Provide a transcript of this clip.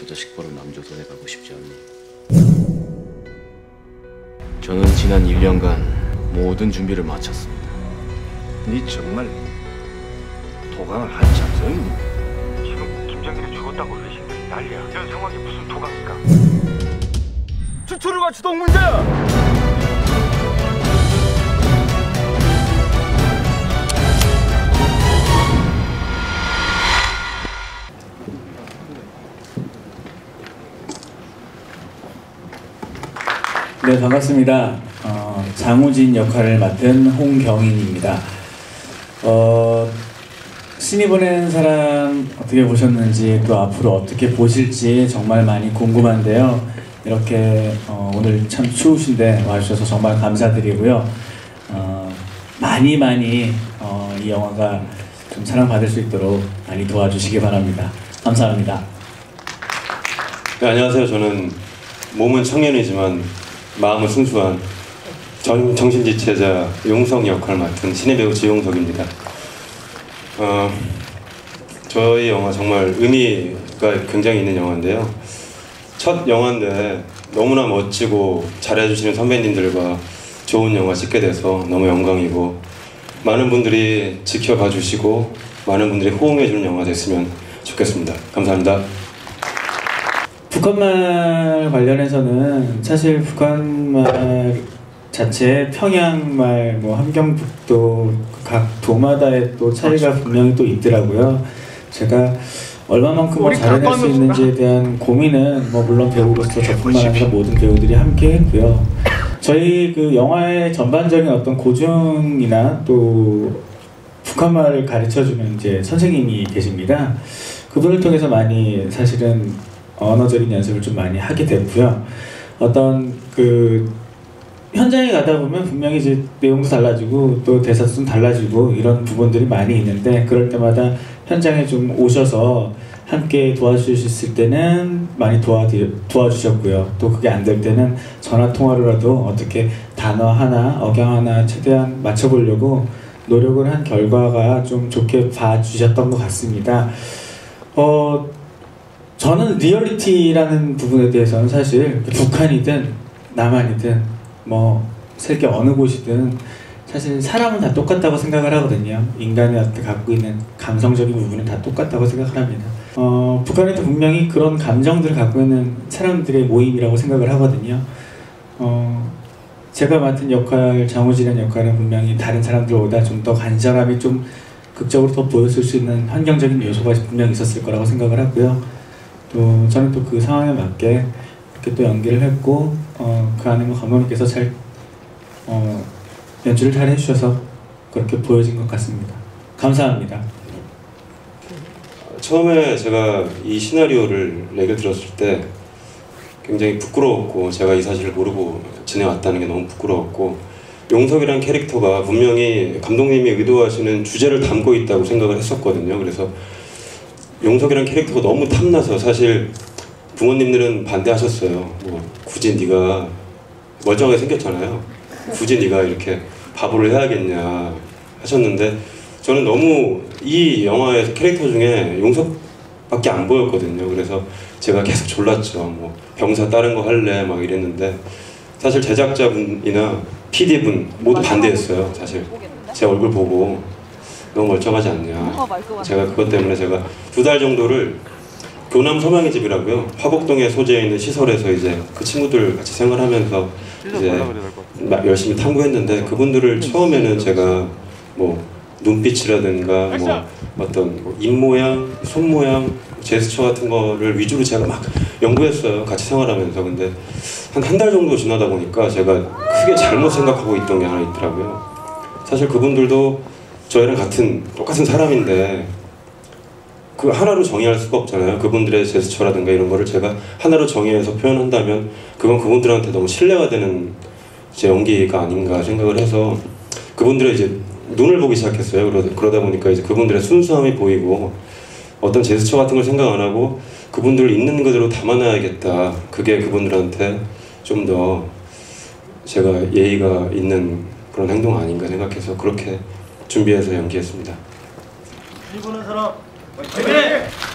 저 자식 버릇 남조선에 가고 싶지 않니? 저는 지난 1년간 모든 준비를 마쳤습니다. 네 정말 도강을 한 작성이니? 지금 김장길이 죽었다고 외신들이 난리야. 이런 상황이 무슨 도감입니까? 추출과 주동 문제야! 네, 반갑습니다. 어, 장우진 역할을 맡은 홍경인입니다. 어, 신이 보낸 사람 어떻게 보셨는지 또 앞으로 어떻게 보실지 정말 많이 궁금한데요. 이렇게 어, 오늘 참 추우신데 와주셔서 정말 감사드리고요. 어, 많이 많이 어, 이 영화가 좀 사랑받을 수 있도록 많이 도와주시기 바랍니다. 감사합니다. 네, 안녕하세요. 저는 몸은 청년이지만 마음은 순수한 정, 정신지체자 용성 역할 맡은 신의 배우 지용석입니다. 어, 저희 영화 정말 의미가 굉장히 있는 영화인데요. 첫 영화인데 너무나 멋지고 잘해주시는 선배님들과 좋은 영화 찍게 돼서 너무 영광이고 많은 분들이 지켜봐 주시고 많은 분들이 호응해 주는 영화 됐으면 좋겠습니다. 감사합니다. 북한말 관련해서는 사실 북한말 자체 평양말, 뭐 함경북도 각 도마다의 또 차이가 분명히 또 있더라고요. 제가 얼마만큼 뭐 잘해낼 수 있는지에 대한 고민은 뭐 물론 배우로서 저뿐만 아니라 모든 배우들이 함께 했고요. 저희 그 영화의 전반적인 어떤 고증이나 또 북한말을 가르쳐주는 이제 선생님이 계십니다. 그분을 통해서 많이 사실은 언어적인 연습을 좀 많이 하게 됐고요. 어떤 그 현장에 가다 보면 분명히 이제 내용도 달라지고 또 대사도 좀 달라지고 이런 부분들이 많이 있는데 그럴 때마다 현장에 좀 오셔서 함께 도와주실 때는 많이 도와 도와주셨고요. 또 그게 안 될 때는 전화 통화로라도 어떻게 단어 하나, 억양 하나 최대한 맞춰보려고 노력을 한 결과가 좀 좋게 봐주셨던 것 같습니다. 어, 저는 리얼리티라는 부분에 대해서는 사실 북한이든 남한이든 뭐 세계 어느 곳이든 사실 사람은 다 똑같다고 생각을 하거든요. 인간이 갖고 있는 감성적인 부분은 다 똑같다고 생각을 합니다. 어, 북한에도 분명히 그런 감정들을 갖고 있는 사람들의 모임이라고 생각을 하거든요. 어, 제가 맡은 역할, 장호진의 역할은 분명히 다른 사람들보다 좀 더 간절함이 좀 극적으로 더 보였을 수 있는 환경적인 요소가 분명히 있었을 거라고 생각을 하고요. 또 저는 또 그 상황에 맞게 이렇게 또 연기를 했고 어, 그 안에 뭐 감독님께서 잘 어, 연출을 잘 해주셔서 그렇게 보여진 것 같습니다. 감사합니다. 처음에 제가 이 시나리오를 얘기를 들었을 때 굉장히 부끄러웠고 제가 이 사실을 모르고 지내왔다는 게 너무 부끄러웠고 용석이라는 캐릭터가 분명히 감독님이 의도하시는 주제를 담고 있다고 생각을 했었거든요. 그래서 용석이라는 캐릭터가 너무 탐나서 사실 부모님들은 반대하셨어요. 뭐 굳이 네가 멀쩡하게 생겼잖아요. 굳이 네가 이렇게 바보를 해야겠냐 하셨는데 저는 너무 이 영화에서 캐릭터 중에 용석밖에 안 보였거든요. 그래서 제가 계속 졸랐죠. 뭐 병사 다른 거 할래 막 이랬는데 사실 제작자분이나 PD분 모두 반대했어요. 사실 제 얼굴 보고 너무 멀쩡하지 않냐. 제가 그것 때문에 제가 두 달 정도를 교남 소망의 집이라고요. 화곡동에 소재해 있는 시설에서 이제 그 친구들 같이 생활하면서 이제 막 열심히 탐구했는데 그분들을 처음에는 제가 뭐 눈빛이라든가 뭐 어떤 뭐입 모양, 손 모양, 제스처 같은 거를 위주로 제가 막 연구했어요. 같이 생활하면서 근데 한 한 달 정도 지나다 보니까 제가 크게 잘못 생각하고 있던 게 하나 있더라고요. 사실 그분들도 저희랑 같은 똑같은 사람인데 그 하나로 정의할 수가 없잖아요. 그분들의 제스처라든가 이런 거를 제가 하나로 정의해서 표현한다면 그건 그분들한테 너무 신뢰가 되는 제 연기가 아닌가 생각을 해서 그분들의 이제 눈을 보기 시작했어요. 그러다, 그러다 보니까 이제 그분들의 순수함이 보이고 어떤 제스처 같은 걸 생각 안 하고 그분들을 있는 그대로 담아놔야겠다. 그게 그분들한테 좀 더 제가 예의가 있는 그런 행동 아닌가 생각해서 그렇게 준비해서 연기했습니다. 이 보는 사람 화이팅!